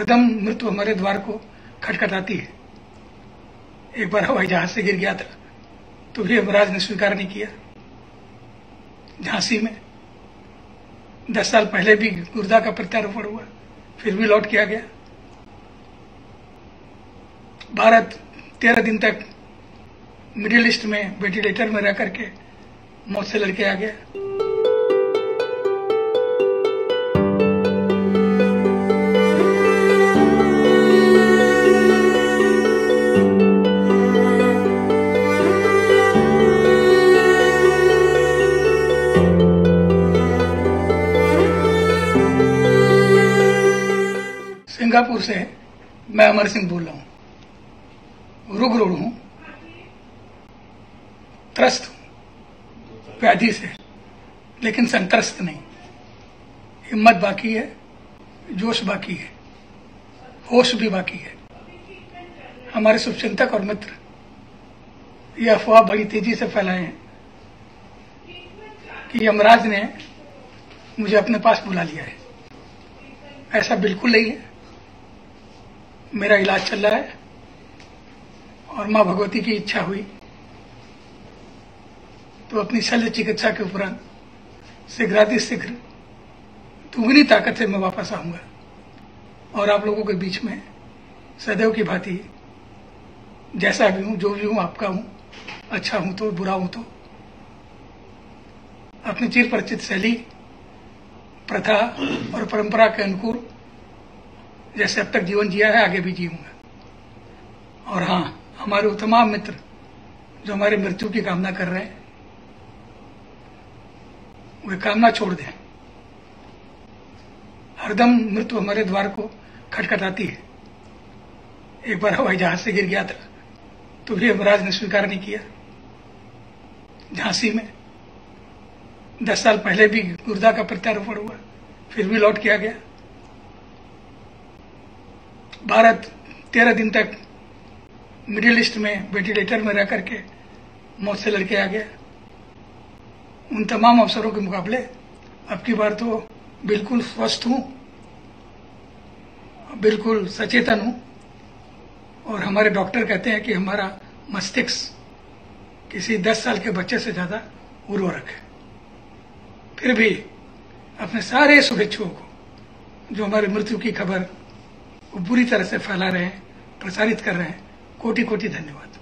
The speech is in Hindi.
हरदम मृत्यु हमारे द्वार को खटखटाती है। एक बार हवाई जहाज़ से गिर गया था तो भी यमराज ने स्वीकार नहीं किया। झांसी में दस साल पहले भी गुर्दा का प्रत्यारोपण हुआ, फिर भी लौट किया गया। भारत तेरह दिन तक मिडिल ईस्ट में वेंटिलेटर में रह करके मौत से लड़के आ गया। सिंगापुर से मैं अमर सिंह बोल रहा हूँ। रुग रोड हूँ। त्रस्त हूँ। व्याधि से। लेकिन संतरस्त नहीं। हिम्मत बाकी है, जोश बाकी है, होश भी बाकी है। हमारे शुभचिंतक और मित्र, ये अफवाह बड़ी तेज़ी से फैलाए हैं कि यमराज ने मुझे अपने पास बुला लिया है। ऐसा बिल्कुल नहीं है। मेरा इलाज चल रहा है और माँ भगवती की इच्छा हुई। तो अपनी शल्य चिकित्सा के उपरांत शीघ्रातिशीघ्र दुगनी ताकत से मैं वापस आऊँगा। और आप लोगों के बीच में सदैव की भांति, जैसा भी हूँ, जो भी हूँ, आपका हूँ अच्छा हूँ तो बुरा हूँ तो अपनी चिर परिचित शैली, प्रथा और परंपरा के अनुकूल जैसे अब तक जीवन जिया है, आगे भी जीऊँगा। और हाँ हमारे वो तमाम मित्र जो हमारे मृत्यु की कामना कर रहे हैं, वे कामना छोड़ दें। हरदम मृत्यु हमारे द्वार को खटखटाती है। एक बार हवाई जहाज़ से गिर गया था तो भी यमराज ने स्वीकार नहीं किया। झांसी में दस साल पहले भी गुर्दा का प्रत्यारोपण हुआ, फिर भी लौट किया गया। भारत तेरह दिन तक मिडिल ईस्ट में वेंटिलेटर में रह करके मौत से लड़के आ गया। उन तमाम अवसरों के मुकाबले अब की बार तो बिल्कुल स्वस्थ हूँ, बिल्कुल सचेतन हूँ। और हमारे डॉक्टर कहते हैं कि हमारा मस्तिष्क किसी दस साल के बच्चे से ज़्यादा उर्वरक है। फिर भी अपने सारे शुभेच्छुओं को, जो हमारी मृत्यु की खबर वो बुरी तरह से फैला रहे हैं प्रसारित कर रहे हैं। कोटि कोटि धन्यवाद।